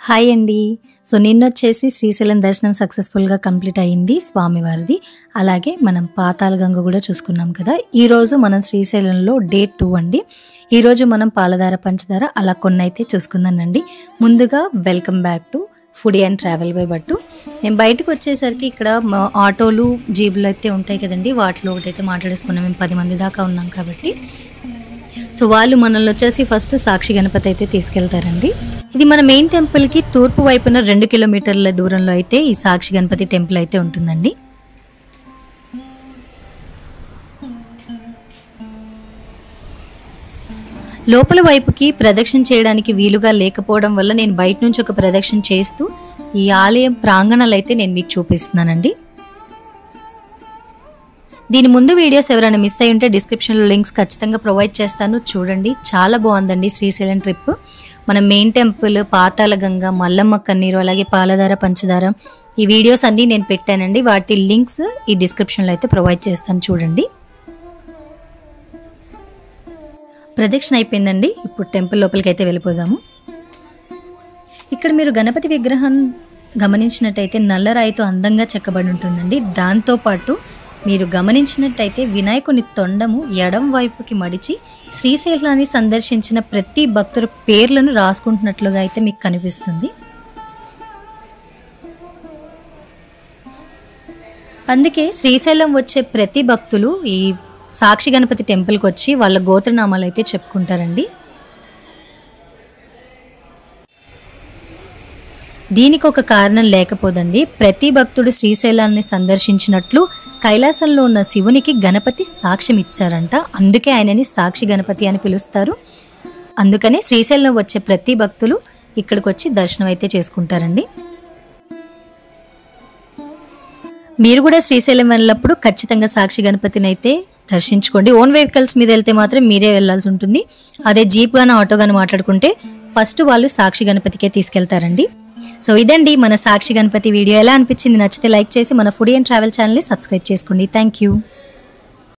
Hi అండి. So నిన్న వచ్చేసి శ్రీశైలం దర్శనం సక్సెస్ఫుల్గా కంప్లీట్ అయ్యింది స్వామివారిది. అలాగే మనం పాతాల గంగ కూడా చూసుకున్నాం కదా. ఈరోజు మనం శ్రీశైలంలో డే టూ అండి. ఈరోజు మనం పాలధార పంచదార అలా కొన్ని అయితే చూసుకుందానండి. ముందుగా welcome back to foodie and travel by Battu. మేము బయటకు వచ్చేసరికి ఇక్కడ ఆటోలు జీబులు అయితే ఉంటాయి కదండి. వాటిలో ఒకటైతే మాట్లాడేసుకున్నాం. మేము పది మంది దాకా ఉన్నాం కాబట్టి. సో వాళ్ళు మనల్ని వచ్చేసి ఫస్ట్ సాక్షి గణపతి అయితే తీసుకెళ్తారండి. ఇది మన మెయిన్ టెంపుల్కి తూర్పు వైపున రెండు కిలోమీటర్ల దూరంలో అయితే ఈ సాక్షి గణపతి టెంపుల్ అయితే ఉంటుందండి. లోపల వైపుకి ప్రదక్షిణ చేయడానికి వీలుగా లేకపోవడం వల్ల నేను బయట నుంచి ఒక ప్రదక్షిణ చేస్తూ ఈ ఆలయం ప్రాంగణాలు అయితే నేను మీకు చూపిస్తున్నానండి. దీని ముందు వీడియోస్ ఎవరైనా మిస్ అయి ఉంటే డిస్క్రిప్షన్లో లింక్స్ ఖచ్చితంగా ప్రొవైడ్ చేస్తాను. చూడండి. చాలా బాగుందండి శ్రీశైలం ట్రిప్ మన మెయిన్ టెంపుల్ పాతాల గంగ మల్లమ్మ కన్నీరు అలాగే పాలధార పంచదార ఈ వీడియోస్ అన్నీ నేను పెట్టానండి. వాటి లింక్స్ ఈ డిస్క్రిప్షన్లో అయితే ప్రొవైడ్ చేస్తాను. చూడండి. ప్రదక్షిణ అయిపోయిందండి. ఇప్పుడు టెంపుల్ లోపలికి అయితే వెళ్ళిపోదాము. ఇక్కడ మీరు గణపతి విగ్రహం గమనించినట్టయితే నల్లరాయితో అందంగా చెక్కబడి ఉంటుందండి. దాంతోపాటు మీరు గమనించినట్టయితే వినాయకుని తొండము ఎడం వైపుకి మడిచి శ్రీశైలాన్ని సందర్శించిన ప్రతి భక్తుల పేర్లను రాసుకుంటున్నట్లుగా అయితే మీకు కనిపిస్తుంది. అందుకే శ్రీశైలం వచ్చే ప్రతి భక్తులు ఈ సాక్షి గణపతి టెంపుల్కి వచ్చి వాళ్ళ గోత్రనామాలు అయితే చెప్పుకుంటారండి. దీనికి ఒక కారణం లేకపోదండి. ప్రతి భక్తుడు శ్రీశైలాన్ని సందర్శించినట్లు కైలాసంలో ఉన్న శివునికి గణపతి సాక్ష్యం ఇచ్చారంట అందుకే ఆయనని సాక్షి గణపతి అని పిలుస్తారు. అందుకనే శ్రీశైలం వచ్చే ప్రతి భక్తులు ఇక్కడికి వచ్చి దర్శనం అయితే చేసుకుంటారండి. మీరు కూడా శ్రీశైలం వెళ్ళినప్పుడు ఖచ్చితంగా సాక్షి గణపతిని అయితే దర్శించుకోండి. ఓన్ వెహికల్స్ మీద వెళ్తే మాత్రం మీరే వెళ్ళాల్సి ఉంటుంది. అదే జీప్ గాను ఆటో గాను మాట్లాడుకుంటే ఫస్ట్ వాళ్ళు సాక్షి గణపతికే తీసుకెళ్తారండి. సో ఇదండి మన సాక్షి గణపతి వీడియో. ఎలా అనిపించింది? నచ్చితే లైక్ చేసి మన ఫుడ్ అండ్ ట్రావెల్ ఛానల్ని సబ్స్క్రైబ్ చేసుకోండి. Thank you